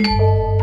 Música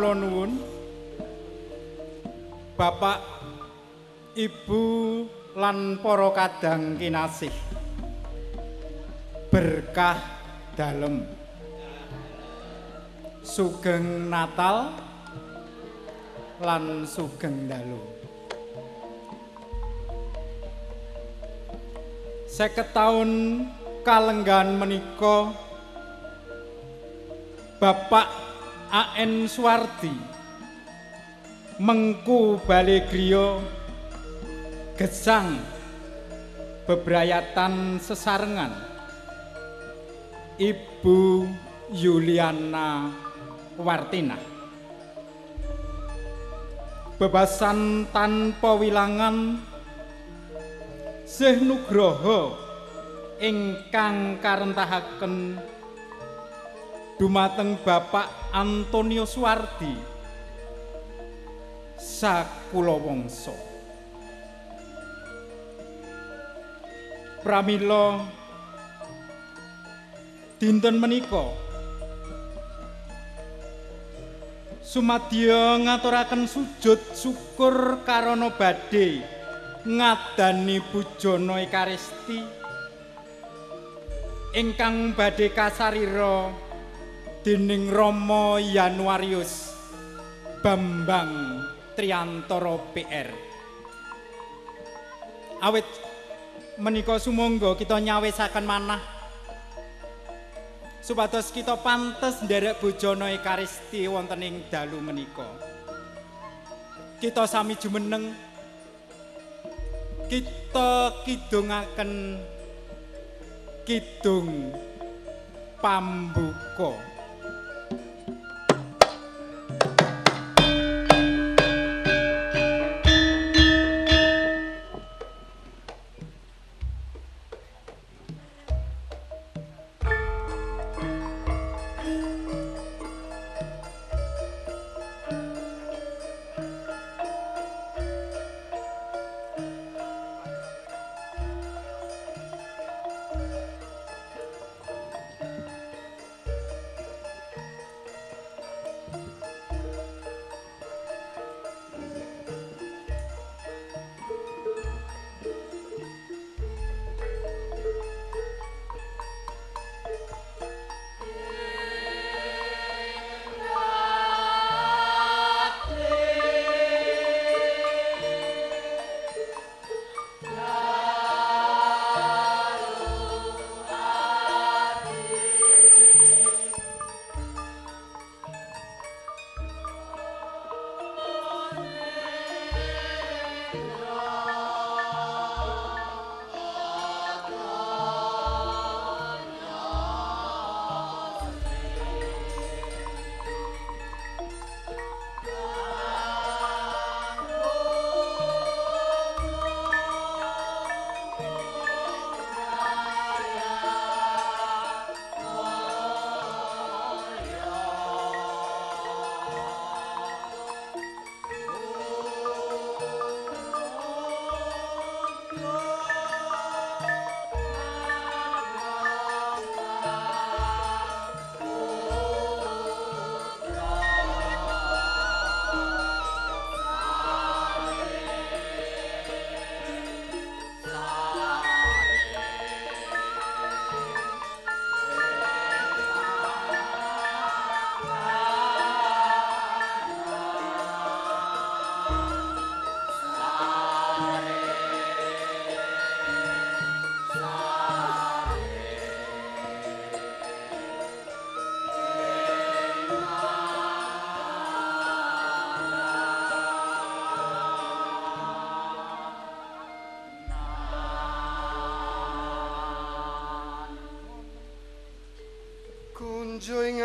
kawula nuwun. Bapak Ibu lan para kadang kinasih. Berkah dalem. Sugeng Natal lan sugeng dalu. Seket taun kalenggan menika Bapak AN Suwardi Mengku Bale Griya Gesang Bebrayatan Sesarengan. Ibu Yuliana Wartina. Bebasan tanpa wilangan Sih Nugroho ingkang karentahaken dumateng Bapak Antonio Suwardi sakula wangsa Pramila dinten menika Sumadya ngaturaken sujud syukur karana badhe ngadani bujana Ekaristi. Ingkang badhe kasarira dening Rama Januarius Bambang Triantara PR. Awit menika sumangga kita nyawisaken manah supados kita pantes nderek bojana Ekaristi wonten ing dalu menika. Kita sami jumeneng kita kidungaken kidung pambuka.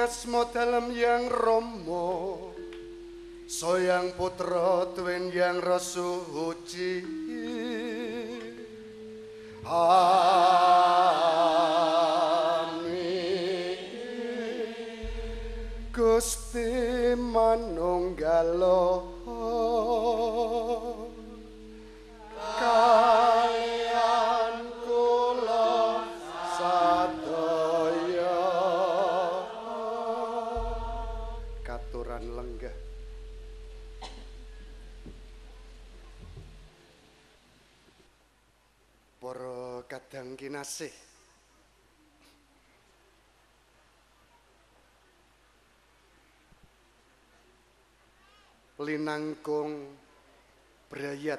Asma dalem yang Romo Soyang putra tuwin yang rasuci kinasih linangkung brayat.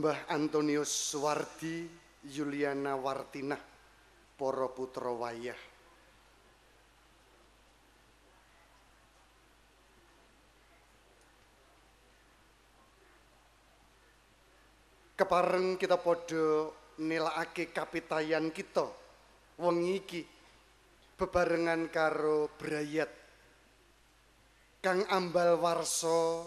Mbah Antonius Suwardi Yuliana Wartinah para putra wayah kepareng kita podo nilakake kapitayan kita. Wengi iki bebarengan karo brayat. Kang ambal warsa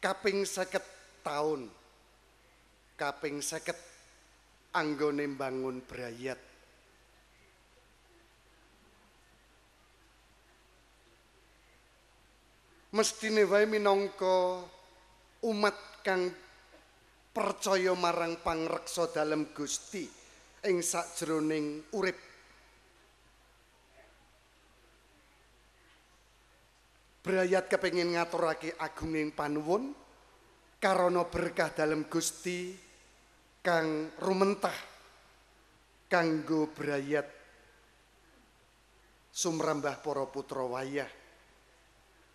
kaping seket taun. Kaping seket anggone bangun brayat. Mestine wae minangka umat kang percaya marang pangreksa dalem Gusti ing sakjroning urip. Brayat kepengin ngaturake agunging panuwun karana berkah dalem Gusti kang rumentah kanggo brayat sumrambah para putra wayah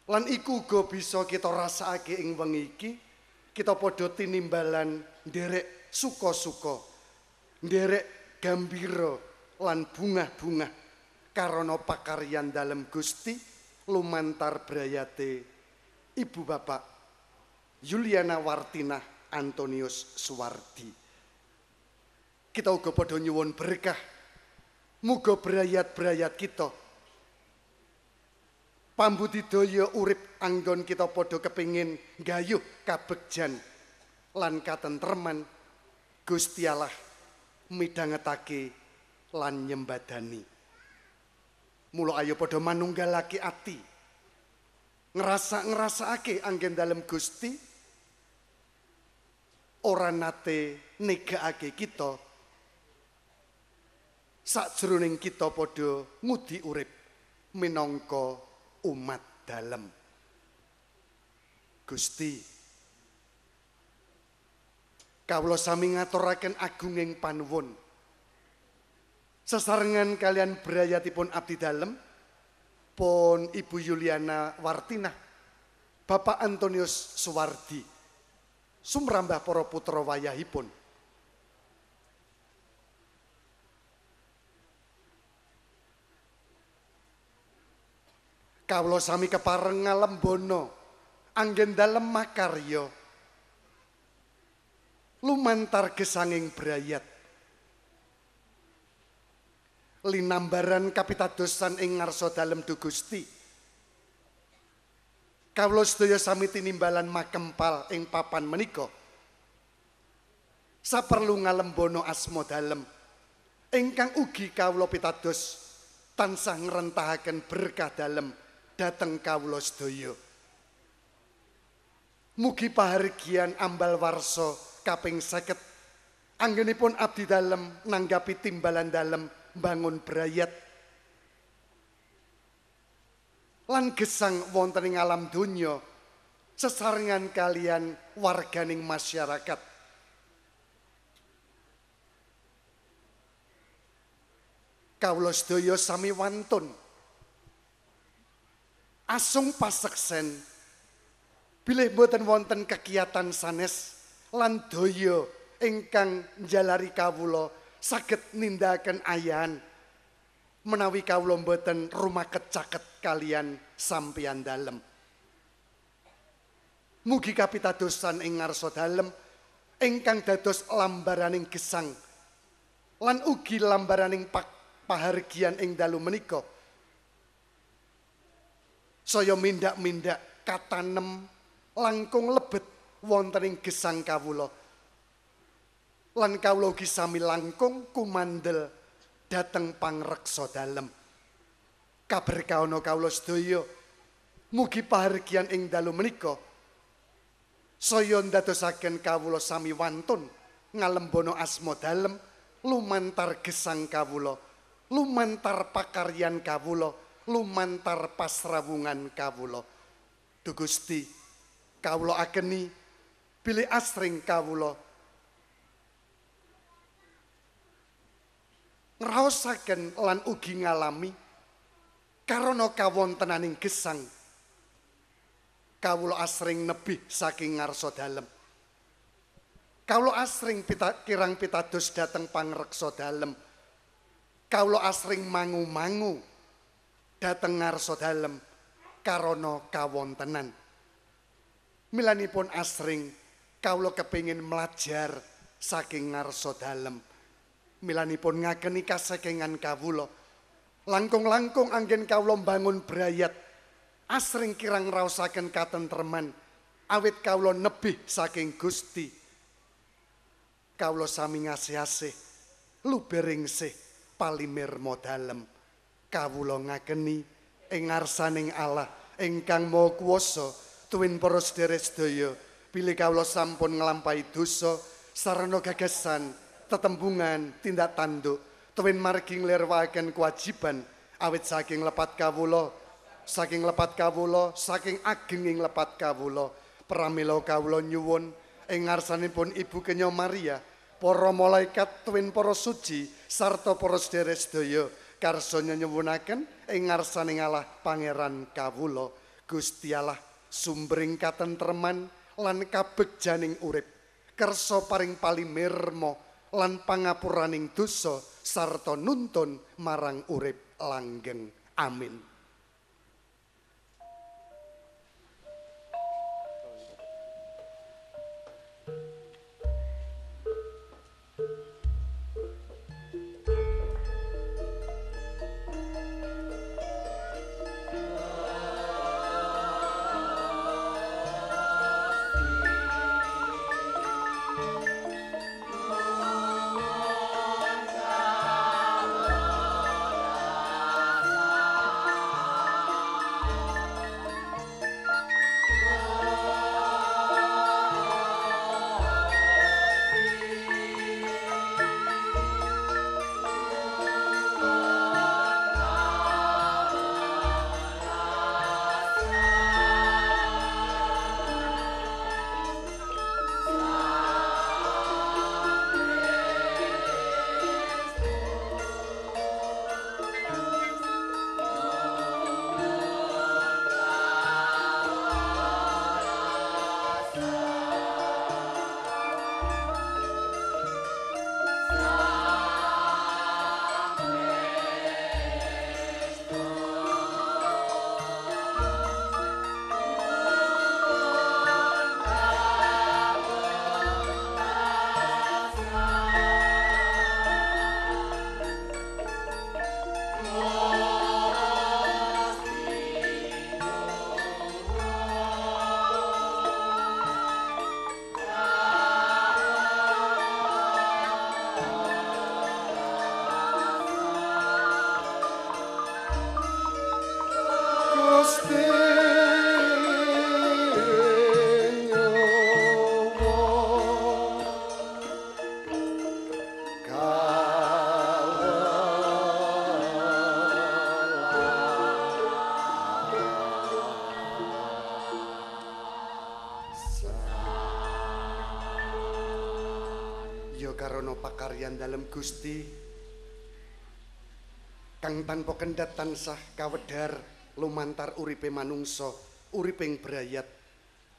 lan iku uga bisa kita rasakake ing wengi iki kita padha tinimbalan nderek suka-suka nderek gembira lan bungah-bungah karana pakaryan dalem Gusti lumantar brayate ibu bapak Yuliana Wartina Antonius Suwardi. Kita uga padha nyuwun berkah. Muga brayat-brayat kita pambudidaya urip anggon kita padha kepingin gayuh kabegjan lan katentreman. Gusti Allah midhangetake lan nyembadani. Mula ayo padha manunggalake ati. Ngerasa-ngerasake anggen dalem Gusti. Ora nate negakake kita. Sakjroning kita padha ngudi urip minangka umat dalem. Gusti kawula sami ngaturaken agunging panuwun. Sesarengan kalian berayatipun abdi dalem pun Ibu Yuliana Wartina, Bapak Antonius Suwardi, sumrambah para putra wayahipun. Kawula sami kepareng ngalembono anggen dalem makarya. Lumantar gesanging brayat. Linambaran kapitadosan ing ngarsa dalem du Gusti. Kawula sedaya sami tinimbalan makempal ing papan menika. Saperlu ngalembono asma dalem. Ingkang ugi kawula pitados tansah ngrentahaken berkah dalem dateng kawula sedaya. Mugi pahargian ambal warsa kaping 50 anggenipun abdi dalem nanggapi timbalan dalem bangun brayat. Lan gesang wonten ing alam donya sesarengan kalian warganing masyarakat. Kawula sedaya sami wantun asung paseksen bilih boten wonten kegiatan sanes lan daya ingkang jalari kawula saged nindakaken ayan. Menawi kawula boten rumah kecaket kalian sampeyan dalem. Mugi kapitadosan ing ngarsa dalem ingkang dados lambaraning gesang lan ugi lambaraning pahargian ing dalu menika saya mindak-mindak katanem langkung lebet wonten ing gesang kawula. Lan kawula ugi sami langkung kumandel dhateng pangreksa dalem. Kaberkahono kawula sedaya mugi pahargyan ing dalu menika saya ndadosaken kawula sami wantun ngalembono asma dalem lumantar gesang kawula lumantar pakaryan kawula lumantar pasrawungan kawula. Duh Gusti, kawula akeni bilih asring kawula. Ngraosaken lan ugi ngalami karana kawontenaning gesang. Kawula asring nebih saking ngarsa dalem. Kawula asring pita, kirang pitados dhateng pangreksa dalem. Kawula asring mangu-mangu dhateng ngarsa dalem karana kawontenan. Milanipun asring kawula kepingin melajar saking ngarsa dalem. Milanipun ngakeni kasakingan kawula. Langkung-langkung anggen kawula bangun brayat. Asring kirang raosaken katentreman. Awit kawula nebih saking Gusti. Kawula sami ngasih-asih lubering sih palimir modalem kawula ngakeni ing ngarsaning Allah ingkang maha kuwasa tuwin para sedherek bilih kawula sampun nglampahi dosa sarana gagasan tetembungan tindak tanduk tuwin margi nglirwaken kewajiban awit saking lepat kawula saking lepat kawula saking ageng ing lepat kawula. Pramila kawula nyuwun ing ngarsanipun Ibu Kenya Maria para malaikat tuwin para suci sarta para sedherek sedaya karsa nyuwunaken ing ngarsaning Allah Pangeran kawula. Gusti Allah sumbering katentreman lan kabegjaning urip. Kersa paring palimirma lan pangapuraning dosa sarta nuntun marang urip langgeng. Amin dalem Gusti. Kang tanpa kendhat tansah kawedhar lumantar uripe manungsa uriping brayat.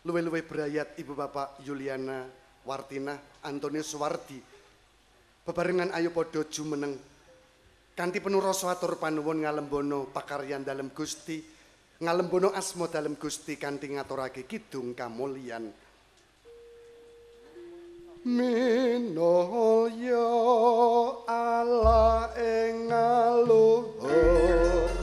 Luwe-luwe brayat Ibu Bapak Yuliana Wartina Antonius Wardi bebarengan ayo padha jumeneng. Kanthi penuh rasa atur panuwun ngalembono pakaryan dalem Gusti ngalembono asma dalem Gusti kanthi ngaturake kidung kamulyan minolya ala ing aluhur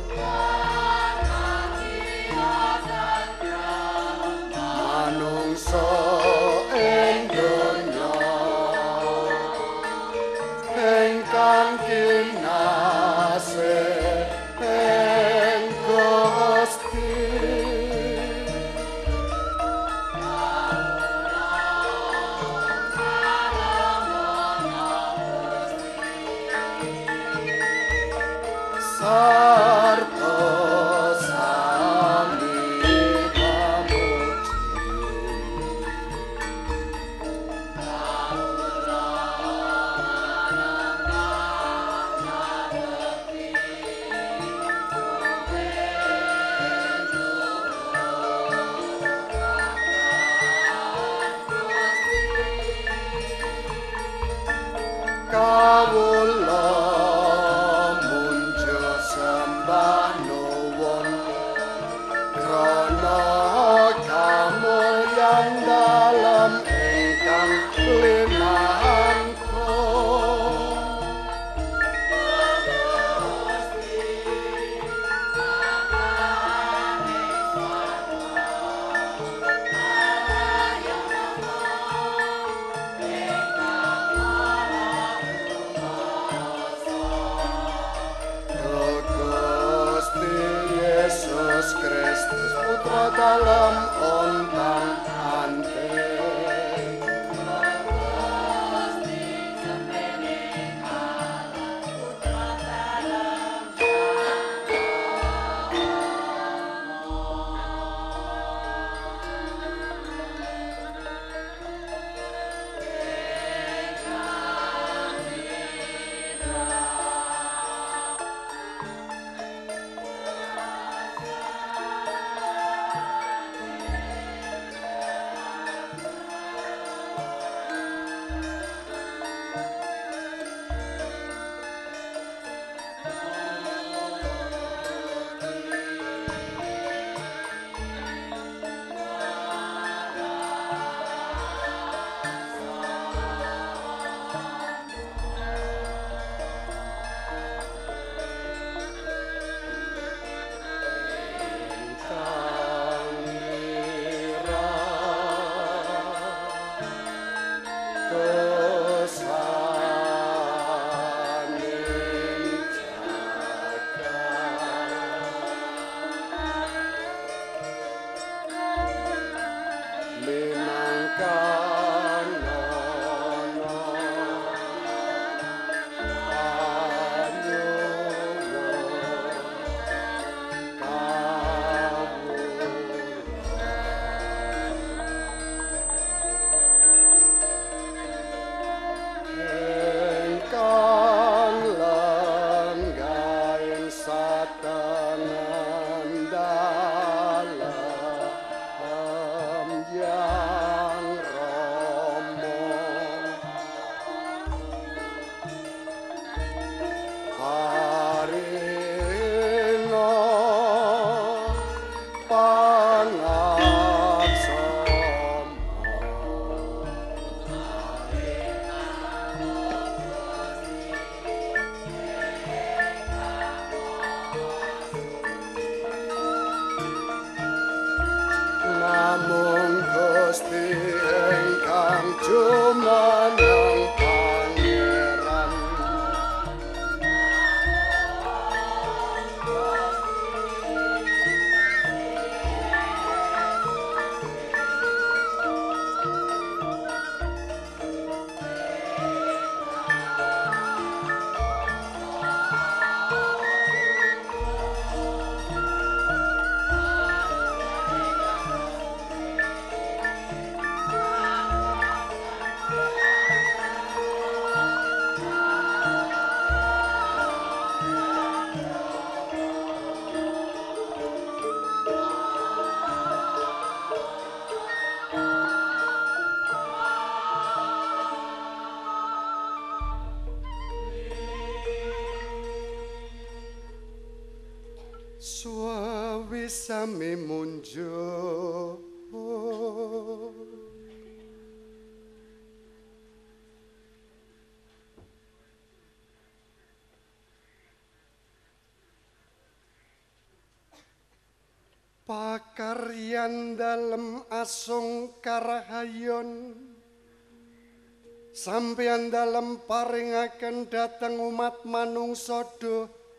asung karahayon. Sampeyan dalem paringaken dhateng umat manungsa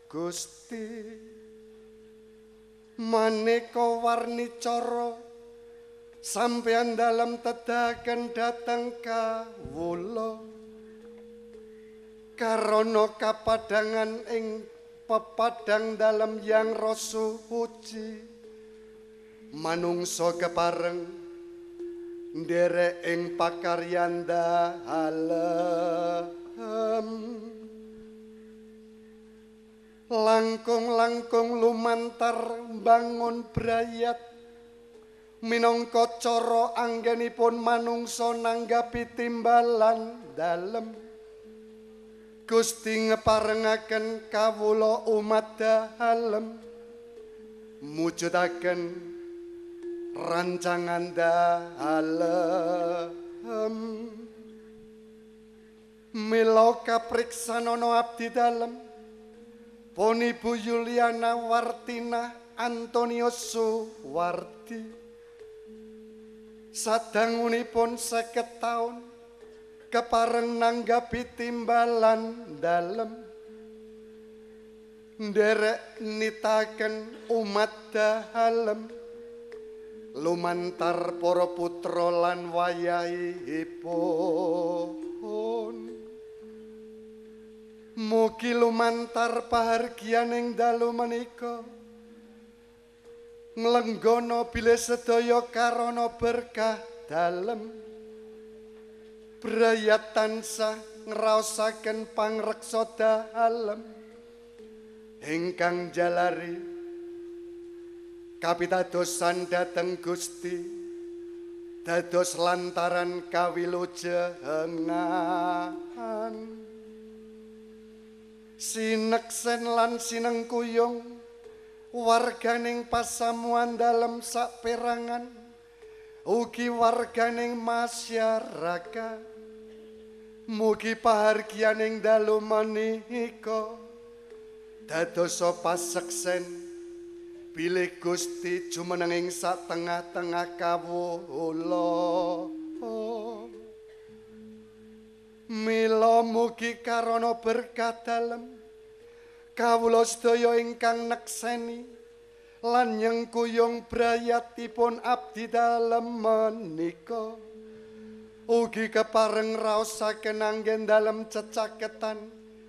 Gusti. Maneka warni cara sampeyan dalam tedaken datang ka wula karana kapadangan ing pepadang dalam yang rasu uji manungsa kepareng nderek ing pakaryanda halem langkung-langkung lumantar bangun brayat. Minangka cara anggenipun manungsa nanggapi timbalan dalem. Gusti ngeparengaken kawula umat dalem mujudaken rancangan dalem. Mila kapriksanana abdi dalem. Pun Ibu Yuliana Wartina Antonio Suwardi. Sadangunipun seket taun kepareng nanggapi timbalan dalem. Nderek nitaken umat dalem lumantar para putra lan wayahipun. Mugi lumantar pahargyaning dalu menika. Nglenggono bilih sedaya karana berkah dalem. Brayat tansah ngraosaken pangreksa dalem. Ingkang jalari kapitadosan dhateng Gusti dados lantaran kawilujengan sineksen lan sinengkuyung warganing pasamuan dalam saperangan. Ugi warganing masyarakat mugi pahargyaning dalu menika dadosa paseksen bilih Gusti jumeneng sak tengah-tengah kawula. Mila mugi karana berkah dalem. Kawula sedaya ingkang nekseni lan nyengkuyung brayatipun abdi dalem menika. Ugi kepareng raosaken anggen dalem cecaketan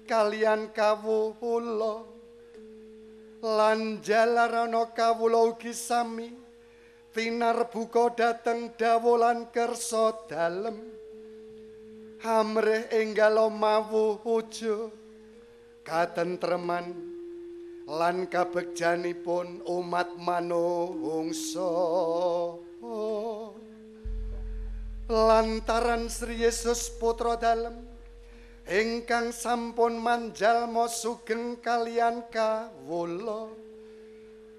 kalian kawula lan jalarana kawula ugi sami. Tinar buka dateng dawolan kersa dalem. Hamreh enggal mawu wujud katentreman lan kabegjanipun umat manungsa. Lantaran Sri Yesus putra dalem ingkang sampun manjalma sugeng kalian kawula.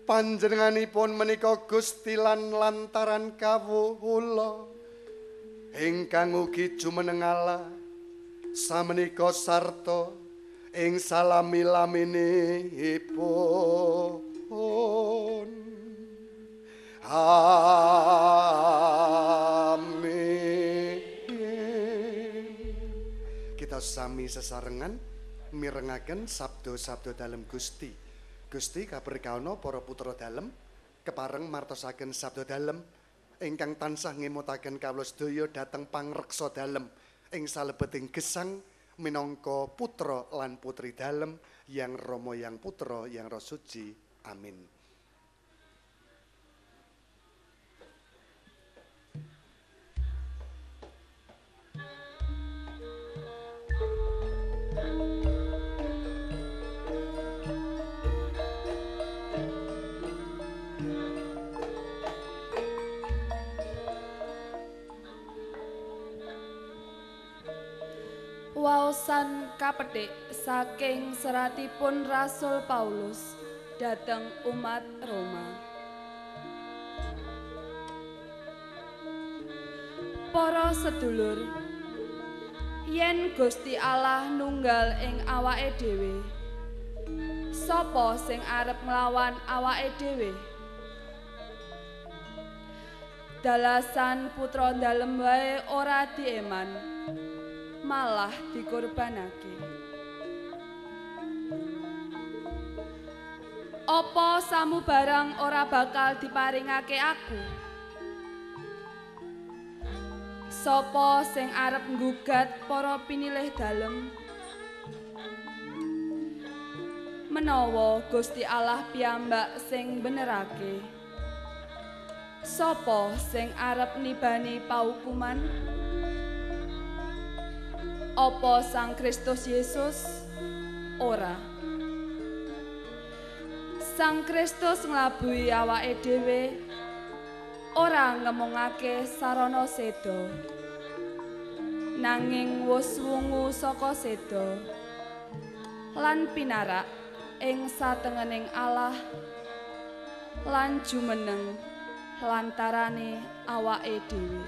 Panjenenganipun menika Gusti lan lantaran kawula. Ingkang ugi jumeneng Allah samenika sarta ing salami-laminipun. Amin sami sesarengan mirengaken sabdo-sabdo dalam Gusti. Gusti kaberkawana para putra dalem kepareng martosaken sabdo dalem ingkang tansah ngemutaken kawula sedaya dhateng pangreksa dalem. Ing salebeting gesang minangka putra lan putri dalem yang Rama yang putra yang Roh Suci. Amin Waosan kapethik saking seratipun Rasul Paulus dhateng umat Roma. Para sedulur, yen Gusti Allah nunggal ing awake dhewe, sapa sing arep nglawan awake dhewe? Dalasan putra dalem wae ora dieman. malah dikorbanake. Apa samu barang ora bakal diparingake aku? Sopo sing arep nggugat para pinilih dalem? Menawa Gusti Allah piyambak sing benerake. Sopo sing arep nibani paukuman? Apa Sang Kristus Yesus? Ora. Sang Kristus nglabuhi awake dhewe ora ngemungake sarana seda. Nanging wus wungu saka seda lan pinarak ing satengening Allah lan jumeneng lantarane awake dhewe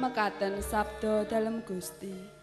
mekaten sabda dalem Gusti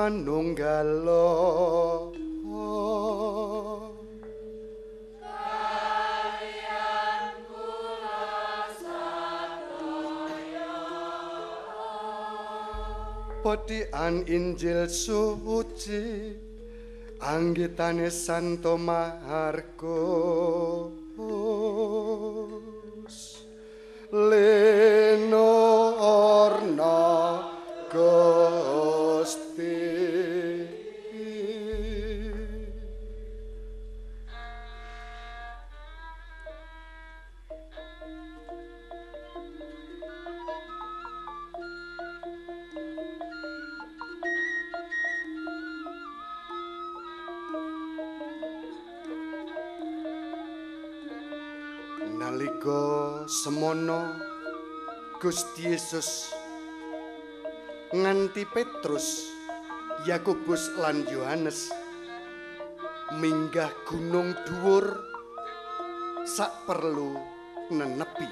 Gusti manunggalo Podian Injil suci anggitane Santo Markus Gusti Yesus nganti Petrus, Yakobus lan Yohanes minggah gunung dhuwur sak perlu nenepi.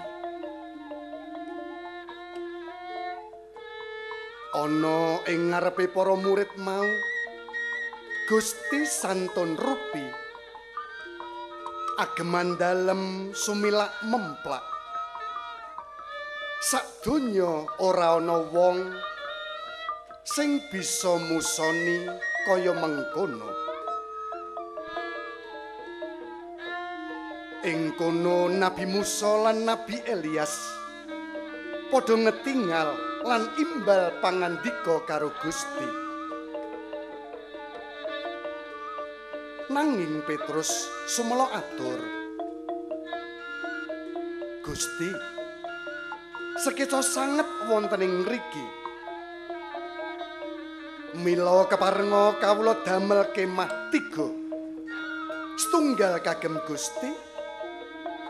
Ana ing ngarepe para murid mau Gusti santun rupi ageman dalem sumilak memplak Sadonya ora ana wong sing bisa musoni kaya mengkono. Ing kono Nabi Musa lan Nabi Elias padha ngetingal lan imbal pangandika karo Gusti. Nanging Petrus sumela atur. Gusti, sekeca sanget wonten ing mriki. Mila keparenga kawula damel kemah tiga. Setunggal kagem Gusti,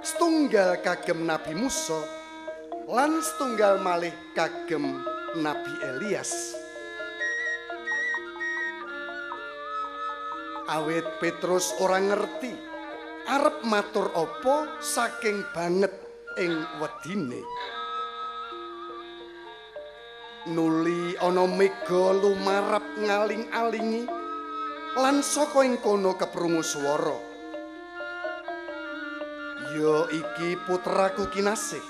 setunggal kagem Nabi Musa, lan setunggal malih kagem Nabi Elias. Awit Petrus ora ngerti arep matur apa saking banget ing wedine. Nuli ana mega lumarap ngaling-alingi lan saka ing kono keprungu swara. Ya iki putraku kinasih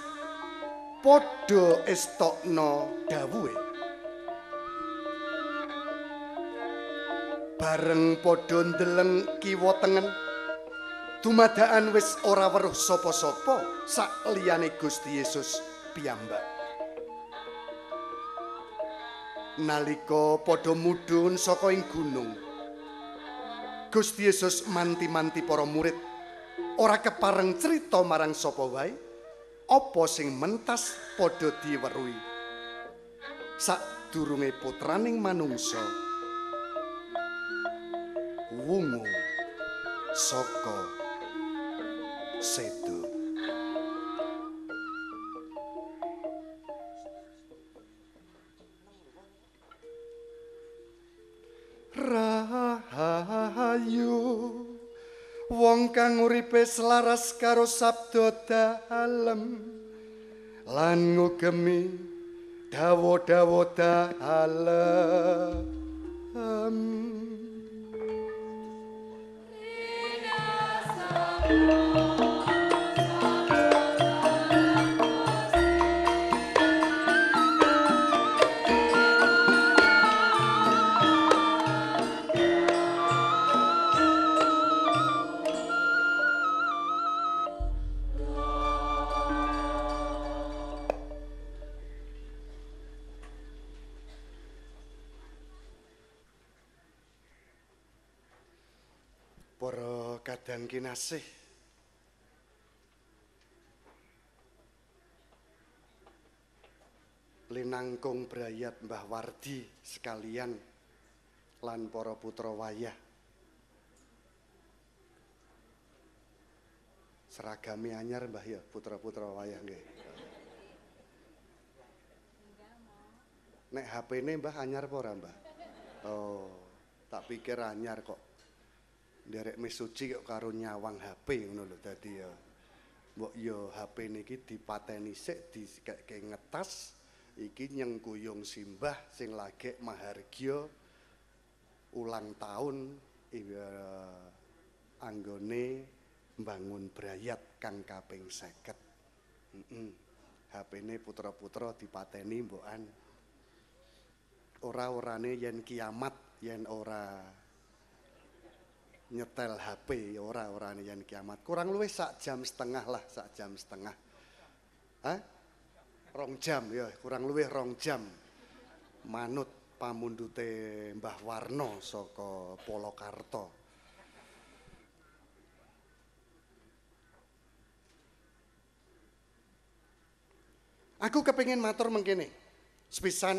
padha estokno dawuhe. Bareng padha ndeleng kiwa tengen dumadakan wis ora weruh sapa-sapa sak liyane Gusti Yesus piyambak nalika padha mudhun saka ing gunung Gusti Yesus manti-manti para murid ora kepareng cerita marang sapa wae? Apa sing mentas padha diweruhi? Sadurunge putraning manungsa wungu saka sedo uripe selaras karo sabda dalem. Lan ngugemi dawa-dawa dalem. Para yang kinasih. Linangkung Brayat Mbah Wardi sekalian lan para putra wayah. Seragami anyar Mbah ya putra-putra wayah nggih. Nek HP-ne Mbah anyar apa Mbah? Oh, tak pikir anyar kok. Nderek mesuci kok karo nyawang HP ngono lho dadi ya. Mbok ya HP niki dipateni sik dikeke ngetas iki nyengkuyung simbah sing lagi mahargya ulang tahun iya anggone mbangun brayat kang kaping 50. Heeh. HP-ne putra-putra dipateni mbokan. ora-orane yen kiamat yen ora nyetel HP ya ora-orane yen kiamat. Kurang luwih sak jam setengah lah, sak jam setengah. Hah? Rong jam ya, kurang luwih rong jam. Manut pamundute Mbah Warno saka Polokarto. Aku kepingin matur mengkene. Sepisan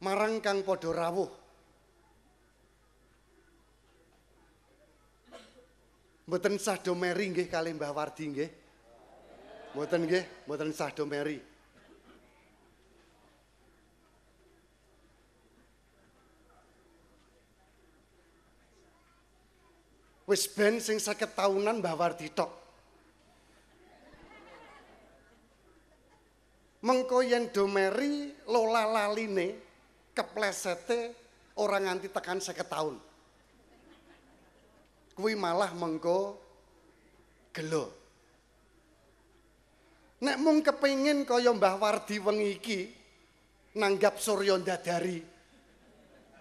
marang kang padha rawuh. Mboten sah domeri nggih kali Mbah Wardi nggih. Mboten nggih, mboten sah domeri. Wis ben sing 50 taunan Mbah Wardi tok. Mengko yen domeri lola laline keplesete ora nganti tekan 50 taun. Kuwi malah mengko gelo. Nek mung kepingin kaya Mbah Wardi wengi iki nanggap Surya Dadari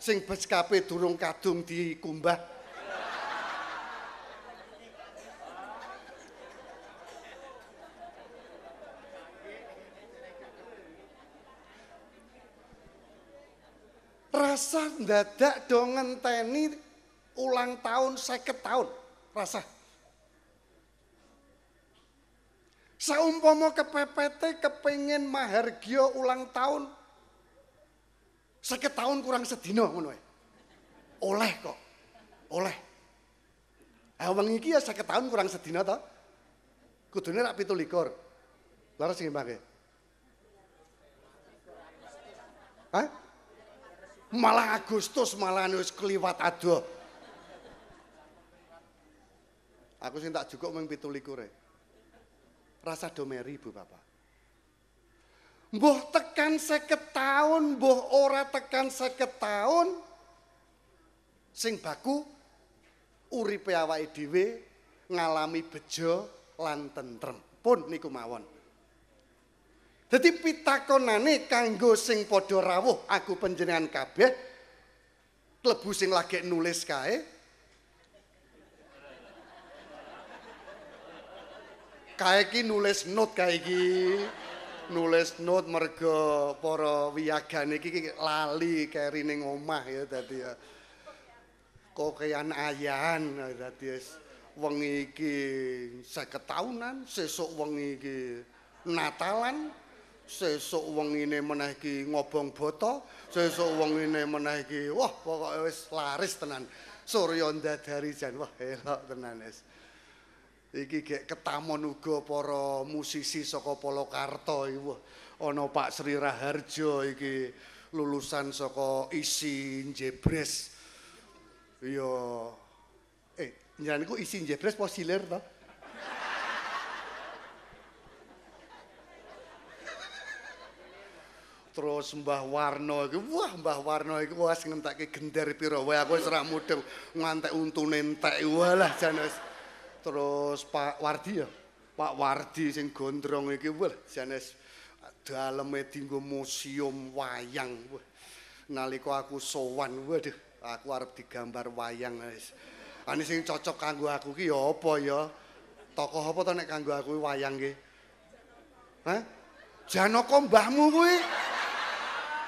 sing beskape durung kadung dikumbah. Rasa ndadak do ngenteni ulang tahun 50 tahun. Rasa. Saumpama kepepete kepengin mahargya ulang tahun 50 tahun kurang ngono wae. Oleh kok. Oleh. Ah wong iki ya 50 tahun kurang sedina to. Kudune rak 17. Laras sing mbake. Hah? Malah Agustus malah wis kliwat adoh. Aku sing tak jukuk mung 17 e. Rasa domeri Bu Bapak. Mbuh tekan 50 tahun, mbuh ora tekan 50 tahun. Sing baku uripe awake dhewe ngalami bejo lan tentrem. Pun niku mawon. Dadi pitakonane kanggo sing padha rawuh aku panjenengan kabeh klebu sing lagi nulis kae. Kae iki nulis note kae iki. Nulis note merga para wiyagane iki lali keri ning omah ya dadi ya. Kokean ayan dadi wengi iki 50 taunan, sesuk wengi iki Natalan, sesuk wengine meneh iki ngobong boto, sesuk wengine meneh iki wah pokoke wis laris tenan. Surya ndadari jan wah elok tenan wis. Iki gek ketamon uga para musisi saka Polokarto iki. Ana Pak Sri Raharjo iki lulusan saka isi Jebres. Ya eh njenengan iku isi Jebres apa silir to? terus Mbah Warno iki wah Mbah Warno iki wis ngentekke gender pira wae aku wis ora mudeng ngantek untune entek walah jan wis terus Pak Wardi ya Pak Wardi sing gondrong iki wah jan wis daleme dienggo museum wayang wah nalika aku sowan waduh aku arep digambar wayang wis ane sing cocok kanggo aku ki ya apa ya tokoh apa to nek kanggo aku wayang ki Hah? Janaka mbahmu kuwi.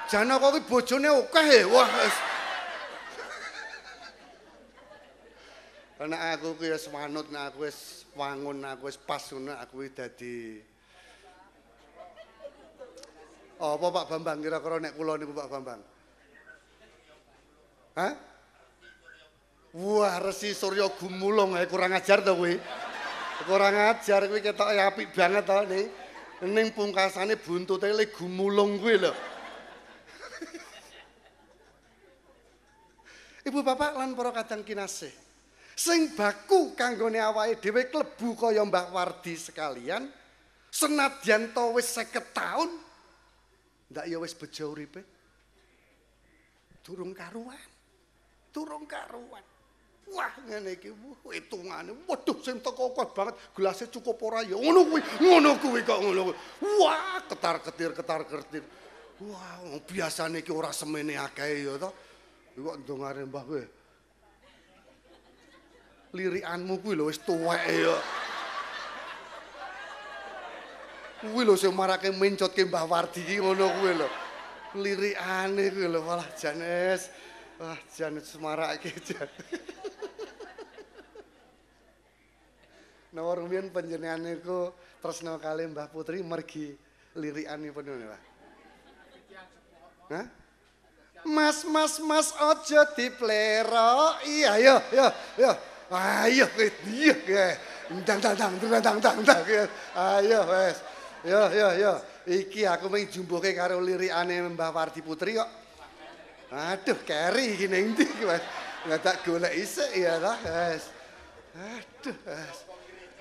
Janaka kuwi bojone akeh wah. Nek aku kuwi wis manut nek aku wis wangun aku wis pas ngono aku kuwi dadi Apa Pak Bambang kira-kira nek kula niku Pak Bambang? Hah? Wah, Resi Surya Gumulung kurang ajar to kuwi. Kurang ajar kuwi ketoke apik banget to ning. Ning pungkasane buntute le gumulung kuwi lho. Ibu bapak lan para kadang kinasih. Sing baku kanggone awake dhewe klebu kaya Mbah Wardi sekalian. Senadyan to wis 50 taun. Ndak ya wis bejo uripe. Durung karuan. Durung karuan. Wah ngene iki hitungane. Waduh sing teko kuat banget. Gelasnya cukup ora ya. Ngono kuwi, ngono kuwi kok ngono. Wah, ketar-ketir ketar-ketir. Wah, biasane iki ora semene akeh ya to. Kok ndongare Mbah kowe. Lirikanmu kuwi lho wis tuwek ya. Kuwi lho sing marake mencotke Mbah Wardi iki ngono kuwi lho. Lirikane kuwi lho malah Janes. Wah, Janes semarake jan. Nomor rumiyin panjenengan niku tresna kali Mbah Putri mergi lirikanipun ngono, Pak. Hah? Mas, mas, mas, ojo diplero. Iya, yo, yo, yo. Ayo, iya, iya. Dang, dang, dang, dang, dang, dang. Ayo, wes. Yo, yo, yo. Iki aku main jumbuke karo lirikane Mbah Wardi Putri kok. Aduh, keri ndi iki, Mas. Nggak tak golek isik ya ta, wes. Aduh, wes.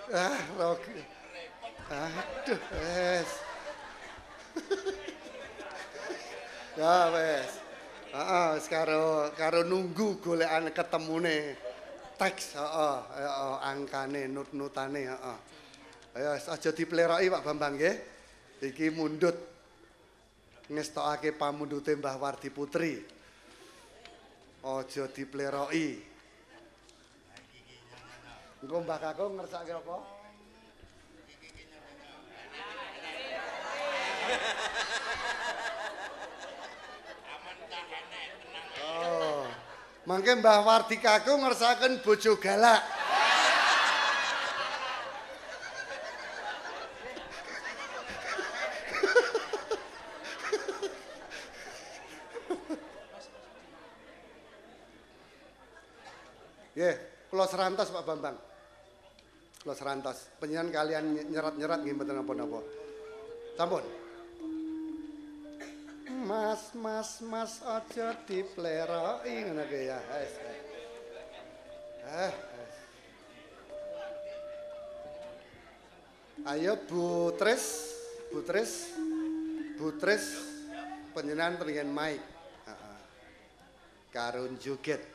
Ah, rogi. Aduh, wes. ya, wes. Heeh, wis karo nunggu golekane ketemune teks, heeh, heeh, angkane, nut-nutane, heeh. Ayo aja dipleroki Pak Bambang nggih. Iki mundut ngestokake pamundute Mbah Wardi Putri. Aja dipleroki. Engko Mbah Kakung ngersake apa? Mangke Mbah Wardi Kakung ngersaken bojo galak. Nggih, kula serantos Pak Bambang. Kula serantos. Panjenengan kalian nyerat-nyerat nggih mboten napa-napa. Sampun. Mas, mas, mas aja dipleroki ngono ki ya. Eh. Ayo Bu Tris, Bu Tris. Bu Tris panjenengan pengen mic. Heeh. Karun joget.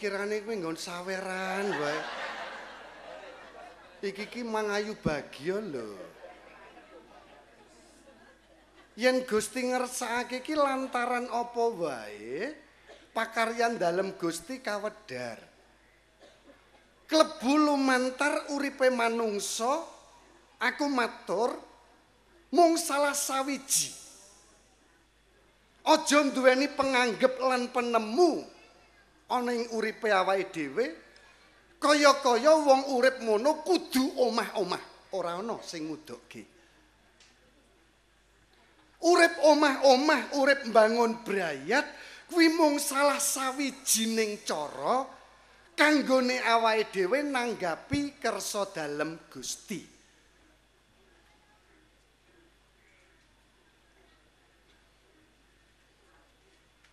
Pikirane kuwi nggon saweran wae. Iki ki mangayu bagya lho. Yen Gusti ngersakake ki lantaran apa wae, pakaryan dalem Gusti kawedhar. Klebu lumantar uripe manungsa, aku matur mung salah sawiji. Aja duweni penganggep lan penemu ana ing uripe awake dhewe. Kaya-kaya wong urip ngono kudu omah-omah, ora ana sing ngudukke. Urip omah-omah, urip mbangun brayat kuwi mung salah sawijining cara kanggone awake dhewe nanggapi kersa dalem Gusti.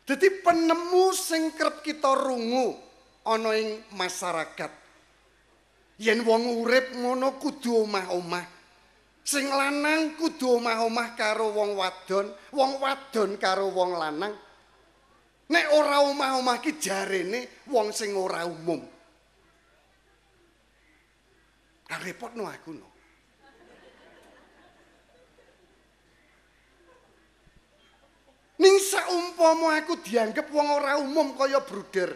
Dadi penemu sing kerep kita rungu ana ing masyarakat. Yen wong urip ngono kudu omah-omah. Sing lanang kudu omah-omah karo wong wadon, wong wadon karo wong lanang. Nek ora omah-omah ki jarene wong sing ora umum. Ah repot no aku no. Ning saumpama aku dianggep wong ora umum kaya bruder.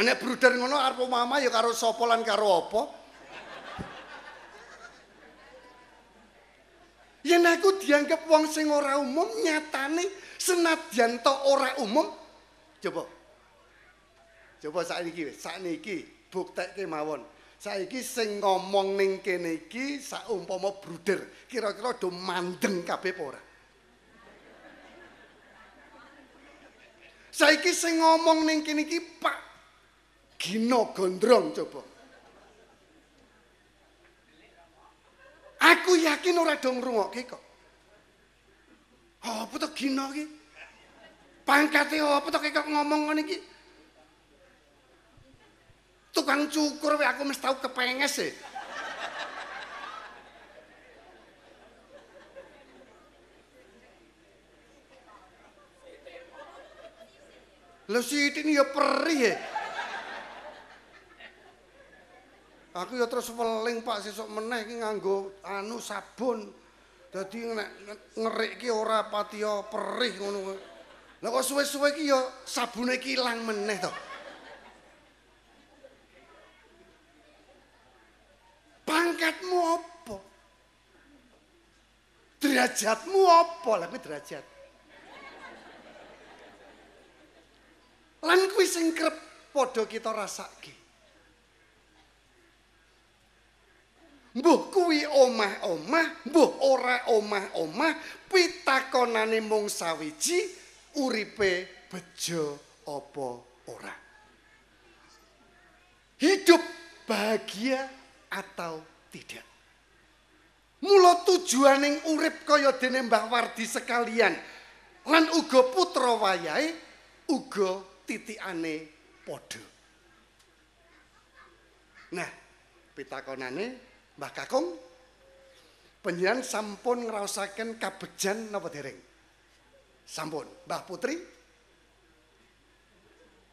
Anek bruder ngono arep mama ya karo sapa lan karo apa? Yen aku dianggep wong sing ora umum nyatane senadyan to ora umum. Coba. Coba sakniki wis sakniki buktekke mawon. Saiki sing ngomong ning kene iki saumpama bruder. Kira-kira do mandeng kabeh apa ora Saiki sing ngomong ning kene iki Pak Gino Gondrong coba. Aku yakin ora dong ngrungokke kok. Apa to Gino iki? Pangkate apa to kok ngomong ngene iki? Tukang cukur wae aku mesti tau kepenges e. Lho sithik ya perih ya. Aku ya terus weling Pak sesuk meneh iki nganggo anu sabun. Dadi nek ngerik ki ora patiya perih ngono. Lah kok suwe-suwe ki ya sabune ki ilang meneh to. Pangkatmu apa? Derajatmu apa? Lah kuwi derajat. Lan kuwi sing kerep padha kita rasake. Mbuh kuwi omah-omah, mbuh ora omah-omah, pitakonane mung sawiji, uripe bejo apa ora. Hidup bahagia atau tidak. Mula tujuaning urip kaya dene Mbah Wardi sekalian lan uga putra wayahe uga titikane padha. Nah, pitakonane Mbah Kakung panjenengan sampun ngraosaken kabejan napa dereng? Sampun. Mbah Putri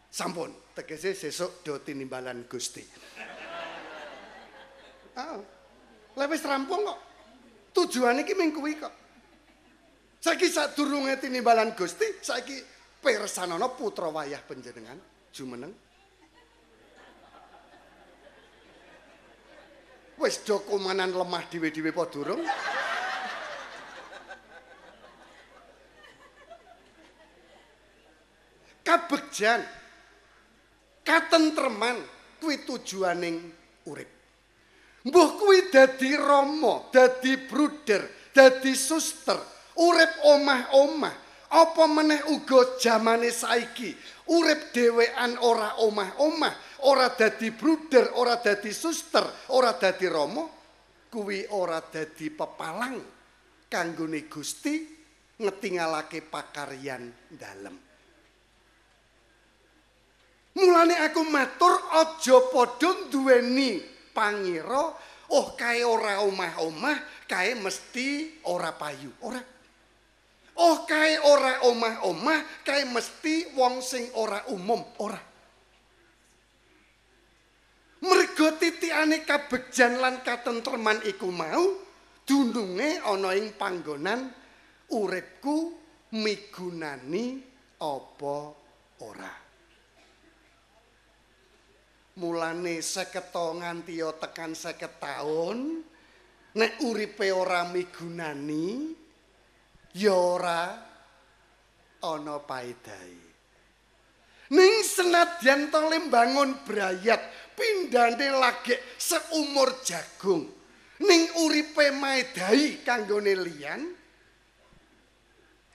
sampun. Tegese sesuk do tinimbalan Gusti. Ah. Lah wis rampung kok. Tujuane iki ming kuwi kok. Saiki sadurunge tinimbalan Gusti, saiki pirsanana putra wayah panjenengan jumeneng. Wis do kumanan lemah dhewe-dhewe apa durung? Kabegjan katentreman kuwi tujuaning urip. Mbuh kuwi dadi rama, dadi bruder, dadi suster, urip omah-omah, apa meneh uga jamane saiki, urip dhewean ora omah-omah, ora dadi bruder, ora dadi suster, ora dadi rama, kuwi ora dadi pepalang kanggone Gusti ngetingalake pakaryan dalem. Mulane aku matur aja padha duweni pangira, oh kae ora omah-omah, kae mesti ora payu. Ora. Oh kae ora omah-omah, kae mesti wong sing ora umum. Ora. Mergo titikane kabegjan lan katentreman iku mau dununge ana ing panggonan uripku migunani apa ora. Mulane 50 nganti tekan 50 taun nek uripe ora migunani ya ora ana paedahe. Ning senadyan to lembangun brayat pindhane lagi seumur jagung. Ning uripe maedai kanggone liyan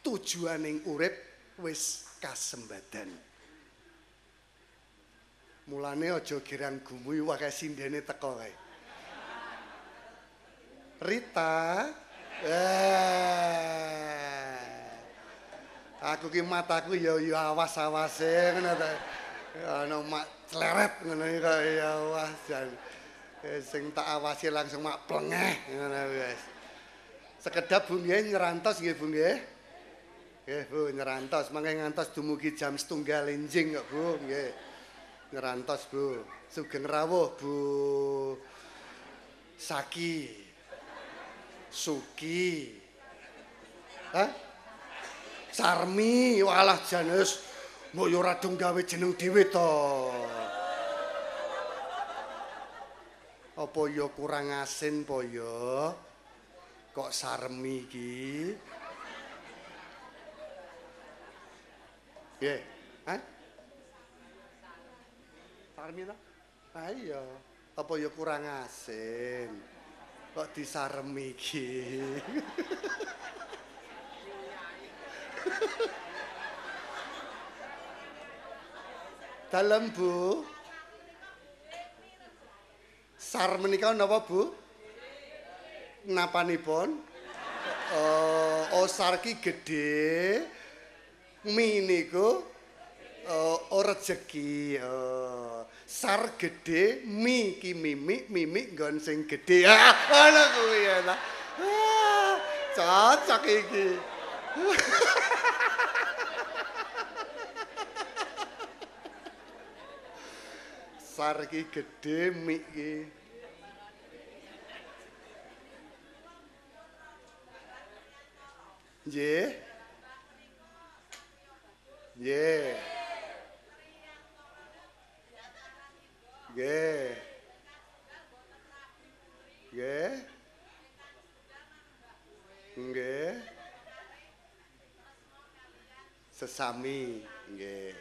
tujuaning urip wis kasembadan. Mulane aja girang gumuy wae sindene teko kae. Rita. Eh. Aku ki mataku ya ya awas-awase ngono ta. Ana mak cleret ngono ya awas jan. Eh, Sing tak awasi langsung mak plengeh ngono wis. Sekedap Bu nggih nyerantos nggih Bu nggih. Nggih Bu nyerantos mangke ngantos dumugi jam setunggal enjing kok Bu nggih. Ngerantos Bu. Sugeng rawuh Bu. Saki. Suki. Hah? Sarmi, walah janes. Mbok yo ora gawe jeneng dhewe to. Apa yo kurang asin po yo? Kok Sarmi iki? Nggih. Hah? Sarmi to? Ah iya, apa ya kurang asin. Kok disaremi iki? Dalem Bu. Sar menika napa Bu? Napanipun? Oh, oh sar ki gedhe. Mi niku oh, oh rezeki. Oh. Sar gedhe, mi ki mimi, mimi nggon sing gedhe. Ah, ngono kuwi ya ta. Ah, cocok iki. Sar ki gedhe, mi ki. Nggih. Nggih. Nggih. Nggih. Nggih. Sesami, nggih.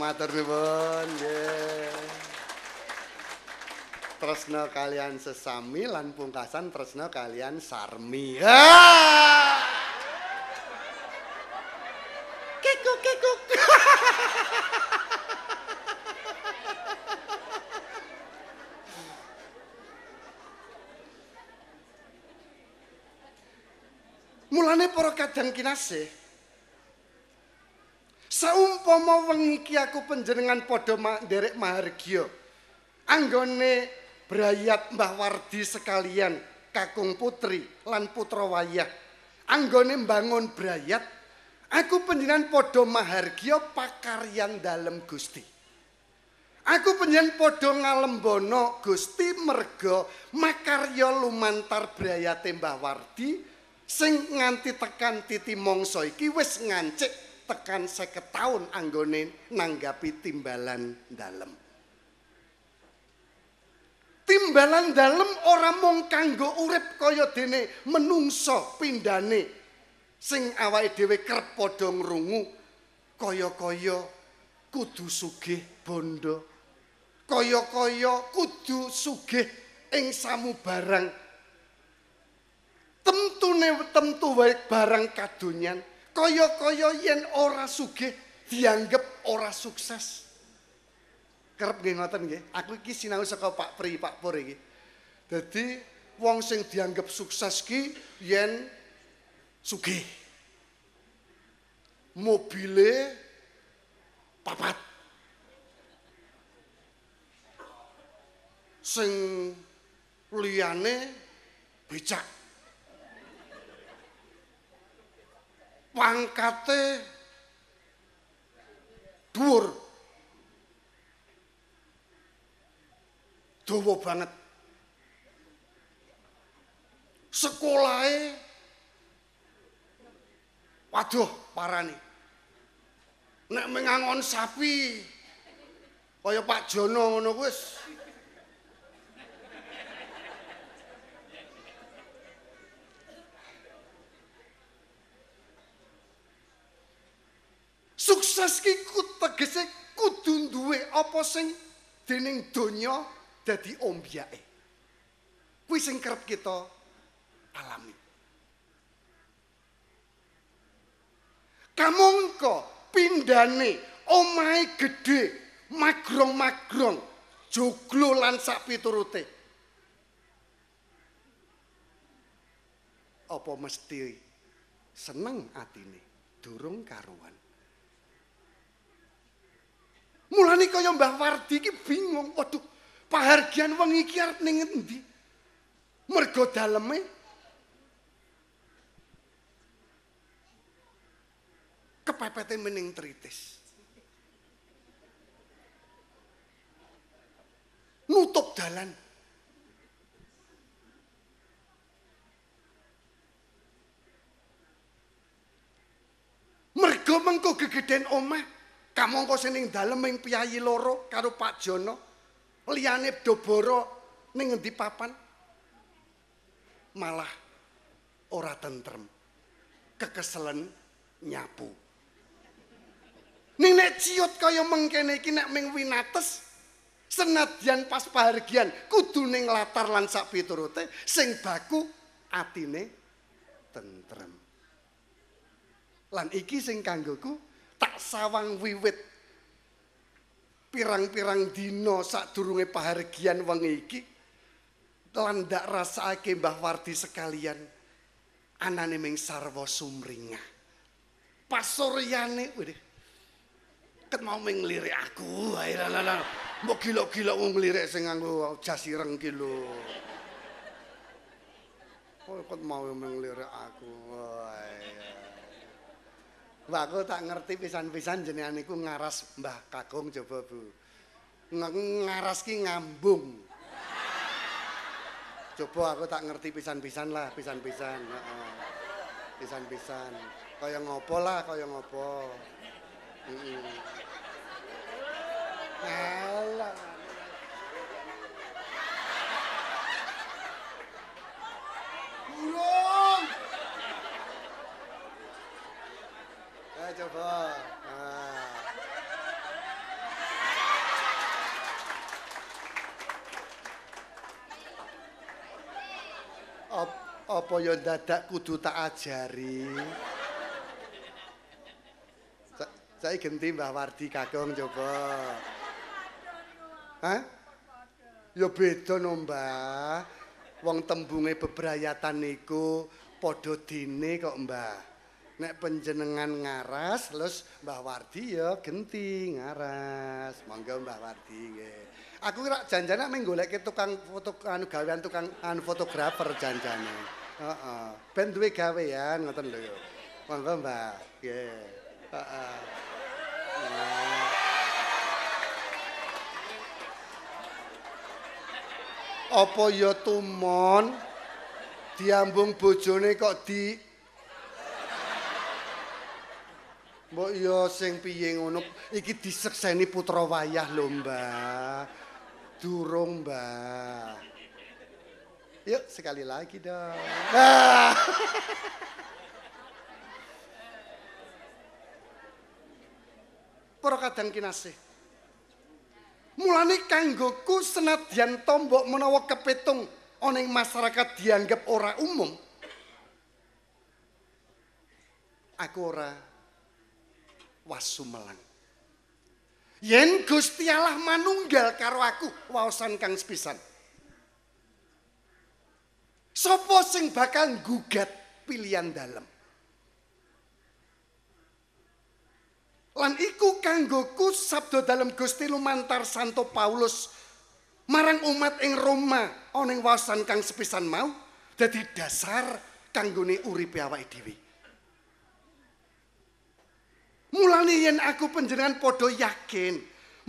Matur nuwun, nggih. Tresna kalian sesami lan pungkasan tresna kalian sarmi. Ah! Kekuk kekuk. Mulane para kadang kinasih. Saumpama wengi aku panjenengan padha nderek mahargya. Anggone brayat Mbah Wardi sekalian Kakung Putri lan putra wayah. Anggone mbangun brayat aku panjenengan padha mahargya pakaryan dalem Gusti. Aku panjenengan padha ngalembono Gusti merga makarya lumantar brayate Mbah Wardi sing nganti tekan titi mangsa iki wis ngancik tekan seket tahun anggone nanggapi timbalan dalem. Timbalan dalem ora mung kanggo urip kaya dene menungso pindane sing awake dhewe kerep padha ngrungu kaya-kaya kudu sugih bondo. Kaya-kaya kudu sugih ing samubarang. Temtune temtu wae barang kadonyan. kaya-kaya yen ora sugih dianggep ora sukses. Kerep nggih ngoten nggih. Aku iki sinau saka Pak Pri, Pak Pur iki. Dadi wong sing dianggep sukses ki yen sugih. Mobile papat. Sing liyane becak. Pangkate dhuwur. Dawa banget. Sekolahe Waduh, parani. Nek mengangon sapi kaya Pak Jono ngono wis. Sukses ki ku- tegese kudu duwe apa sing dening donya dadi ombyake. Kuwi sing kerep kita alami. Kamangka pindhane omahe gedhe, magrong-magrong, joglo lan sak piturute. Apa mesti seneng atine durung karuan. Mulane kaya Mbah Wardi iki bingung, waduh, pahargyan wengi iki arep ning endi? Mergo daleme kepepete mening tritis. Nutup dalan. Mergo mengko gegeden omah, kamangka sing ning dalem ing piyayi loro karo Pak Jono, liyane Doboro ning ngendi papan? Malah ora tentrem. Kekeselen nyapu. Ning nek ciut kaya mengkene iki nek ming winates senadyan pas pahargian kudu ning latar lan sak piturute sing baku atine tentrem. Lan iki sing kanggoku tak sawang wiwit pirang-pirang dina sadurunge pahargian wengi iki lan ndak rasake Mbah Wardi sekalian anane ming sarwa sumringah. Pasoryane widih ket mau ming ngelirik aku ae lah lah. Mbok gila-gila wong ngelirik sing nganggo jas ireng ki lho. Oh, ket mau ming ngelirik aku. Wae. Mbak aku tak ngerti pisan-pisan jenengan iku ngaras Mbah Kakung coba Bu. Ng- Ngaras ki ngambung. Coba aku tak ngerti pisan-pisan lah, pisan-pisan. Pisan-pisan. Kaya ngopo lah, kaya ngopo. Heeh. Alah. Eh coba. Ah. Ap- apa ya dadak kudu tak ajari? Sa- Saya genti Mbah Wardi Kakung coba. Hah? Ya beda no Mbah. Wong tembunge bebrayatan niku padha dene kok Mbah. Nek penjenengan ngaras, terus Mbah Wardi ya genti ngaras. Monggo Mbah Wardi nggih. Aku kira janjane meng tukang foto anu gawean tukang anu fotografer janjane. Heeh. Ben duwe gawean ngoten lho. Monggo Mbah. Nggih. Heeh. Apa ya tumon diambung bojone kok di Mbok ya sing piye ngono iki disekseni putra wayah lho, Mbah. Durung, Mbah. Yuk sekali lagi dong. Ah. Para kadang kinasih. Mulane kanggoku senadyan tombok menawa kepitung ana ing masyarakat dianggap ora umum. Aku ora wasumelang. Yen Gusti Allah manunggal karo aku waosan kang sepisan. Sopo sing bakal gugat pilihan dalem? Lan iku kanggoku sabda dalam Gusti lumantar Santo Paulus marang umat ing Roma ana ing wasan kang sepisan mau dadi dasar kanggone uripe awake dhewe. Mulane yen aku panjenengan padha yakin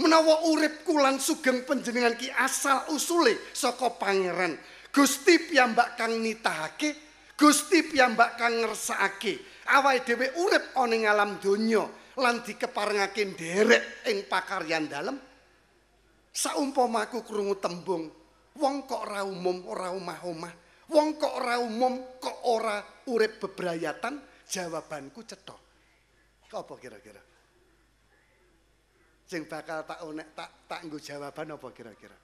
menawa uripku lan sugeng panjenengan ki asal usule saka pangeran Gusti piyambak kang nitahake Gusti piyambak kang ngersakake awake dhewe urip ana ing alam donya lan dikeparengake nderek ing pakaryan dalem. Saumpamaku krungu tembung wong kok ora umum ora omah-omah wong kok ora umum kok ora urip bebrayatan? Jawabanku cetha apa kira-kira? Sing bakal tak onek tak tak nggo jawaban apa kira-kira?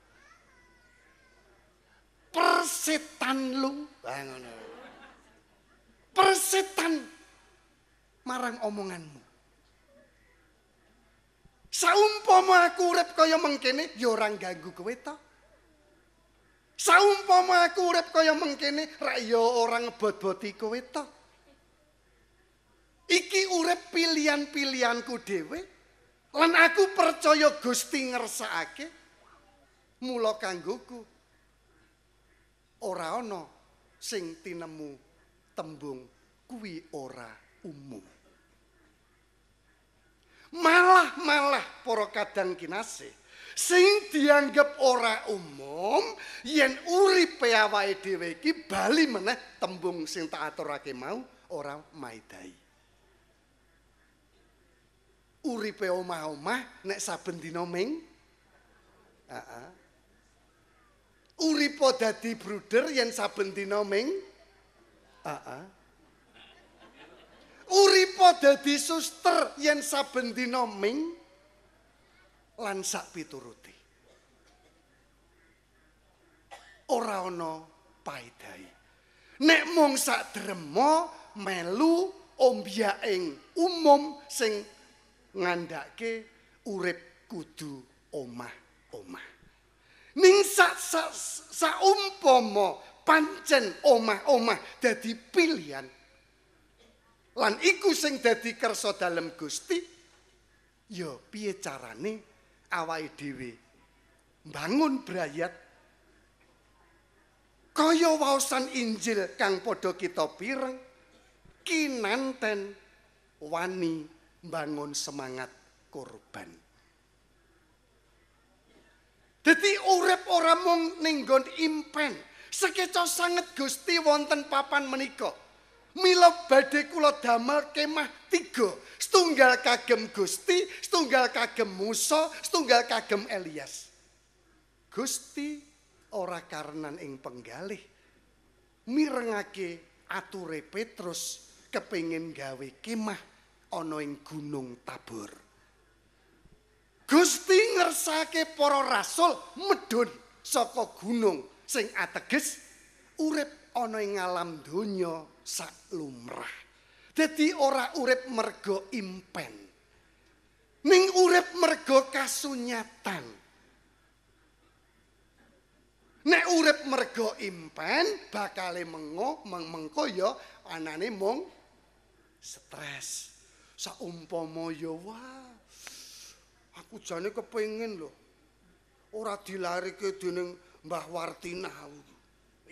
Persetan lu. Ah ngono. Persetan marang omonganmu. Saumpama aku urip kaya mengkene ya ora ganggu kowe to. Saumpama aku urip kaya mengkene ra ya ora ngebot-boti kowe to. Iki urip pilihan-pilihanku dhewe lan aku percaya Gusti ngersakake mula kanggoku ora ana sing tinemu tembung kuwi ora umum. malah-malah para kadang kinasih sing dianggep ora umum yen uripe awake dhewe iki bali meneh tembung sing tak aturake mau ora maidai uripe omah-omah nek saben dina ming. Heeh. Uripo dadi bruder yen saben dina ming. Heeh. Uripa dadi suster yen saben dina ming. Lan sak pituruti. Ora ana paedahe. Nek mung sak drema melu ombyaing umum sing ngandhake urip kudu omah-omah ning saumpama pancen omah-omah dadi pilihan. Lan iku sing dadi kersa dalem Gusti ya piye carane awake dhewe? Bangun brayat. Kaya waosan Injil kang padha kita pireng kinanten wani bangun semangat korban Dadi urip ora mung ning impen sekeca sanget Gusti wonten papan menika Mila badhe kula damel kemah tiga. Setunggal kagem Gusti, setunggal kagem Musa, setunggal kagem Elias. Gusti ora karenan ing penggalih. Mirengake ature Petrus kepengin gawe kemah ana ing Gunung Tabor. Gusti ngersake para rasul medun saka gunung sing ateges urip ana ing alam donya sak lumrah. Dadi ora urip mergo impen. Ning urip mergo kasunyatan. Nek urip mergo impen bakale mengo mengko ya anane mung stres. Saumpama ya wah. Aku jane kepengin lho. Ora dilarike dening Mbah Wartina.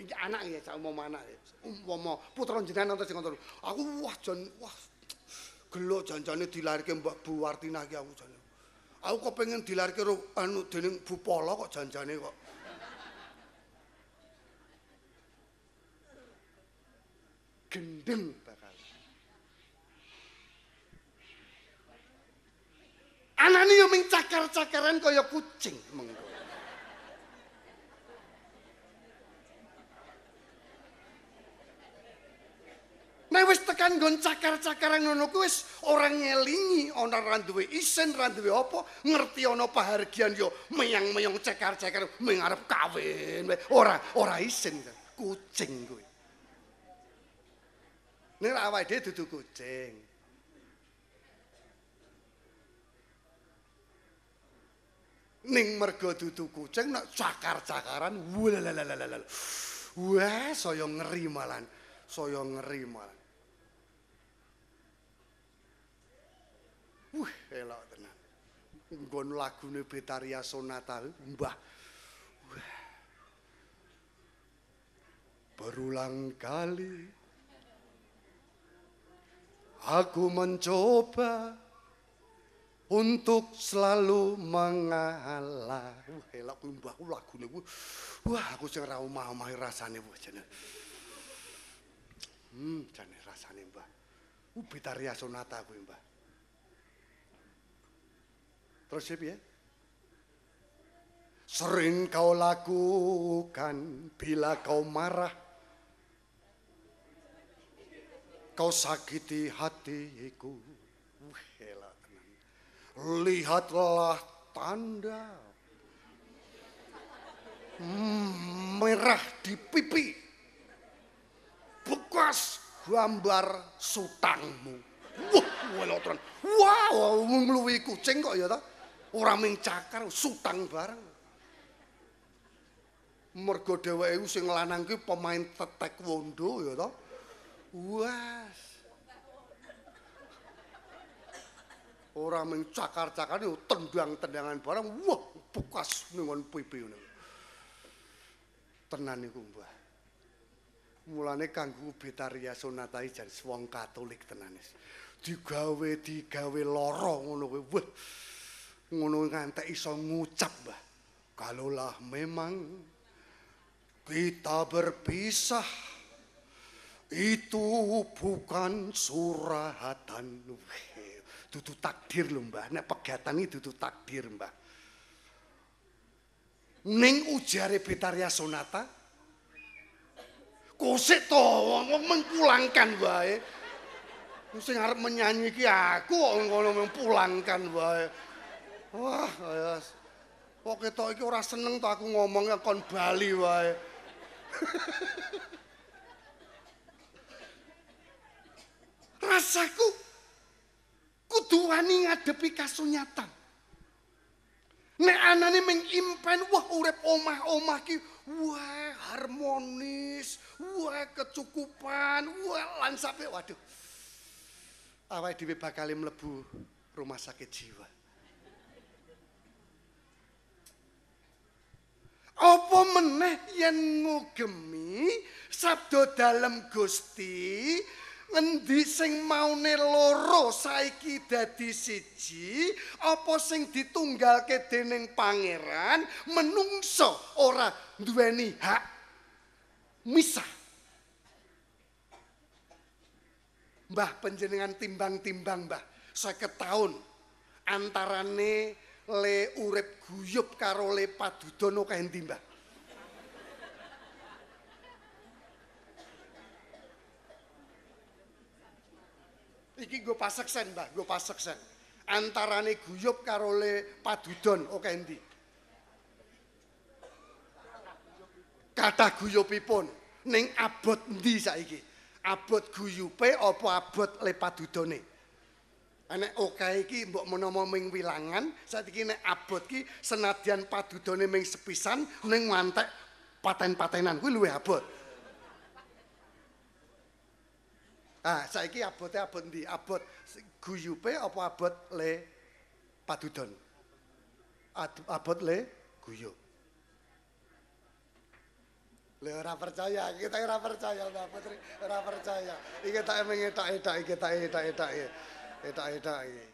iki anak ya sak umpama anak umpama putra jenengan nonton sing ngono aku wah jan wah gelo janjane dilarike Mbak Bu Wartina iki aku jan aku kok pengen dilarike anu dening Bu Polo kok janjane kok gendeng bakal anane yo ming cakar-cakaran kaya kucing mengko Nek wis tekan nggon cakar-cakaran ngono kuwi wis ora ngelingi ana ra duwe isin ra duwe apa ngerti ana pahargian yo meyang-meyang cakar-cakar ming arep kawin ora ora isin kucing kuwi. Nek awake dhewe dudu kucing Ning mergo dudu kucing nek cakar-cakaran wah saya ngeri malan saya ngeri malan Wih, elok tenan. Nggon lagune Betaria Sonata, Mbah. Wah. Berulang kali aku mencoba untuk selalu mengalah. Wah, elok kuwi Mbah ku lagune ku. Wah, aku sing ora omah-omah rasane wah jane. Hmm, jane rasane Mbah. Uh, Betaria Sonata kuwi Mbah. Terus ya? Sering kau lakukan bila kau marah. Kau sakiti hatiku. Lihatlah tanda. Hmm, merah di pipi. Bekas gambar sutangmu. Wah, tenan. Wow, ngluwi kucing kok ya ta? Ora ming cakar, sutang bareng. Mergo dheweke sing lanang pemain taekwondo ya ta. Wah. Ora ming cakar-cakar tendang-tendangan bareng. Wah, bekas ning pipi ngono. Tenan niku, Mbah. Mulane kanggo Betaria Sonata jan wong Katolik tenan wis. Digawe digawe lara ngono kuwi. Wah. Ngono ngantek iso ngucap, Mbah. Kalaulah memang kita berpisah itu bukan suratan. Wih, Dudu takdir lho, Mbah. Nek pegatan iki dudu takdir, Mbah. Ning ujare Betaria Sonata, Kosek to, mengpulangkan wae. Sing arep menyanyi ki aku kok ngono mengpulangkan wae. Wah, ya. Kok ketok iki ora seneng to aku ngomong kon bali wae. Rasaku kudu wani ngadepi kasunyatan. Nek anane ming impen wah urip omah-omah ki wah harmonis, wah kecukupan, wah lan sampe waduh. Awake dhewe bakal mlebu rumah sakit jiwa. Apa meneh yen ngugemi sabda dalem Gusti ngendi sing maune loro saiki dadi siji apa sing ditunggalke dening pangeran menungso ora duweni hak misah? Mbah panjenengan timbang-timbang Mbah. 50 taun antarane le urip guyub karo le padudono kae Mbah Iki gue paseksen, Mbah, gue paseksen. Antarane guyub karo le padudon, oke endi? Kata guyubipun ning abot endi saiki? Abot guyupe apa abot le padudone? Nek oke iki mbok menawa ming wilangan, saiki nek abot ki senadyan padudone ming sepisan ning mantek paten-patenan kuwi luwih abot. Ah, saiki abote abot ndi? Abot guyupe apa abot le padudon? Ad- Abot le guyub. Le ora percaya, kita ora percaya Mbak Putri, ora percaya. Iki tak emeng etak-etak iki tak. Etak-etak iki.